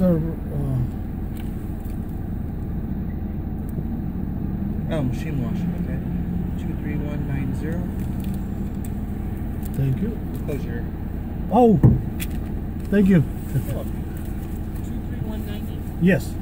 Uh, Oh, machine washing, okay. 23190. thank you. Close your. Oh, thank you. 23190. Yes.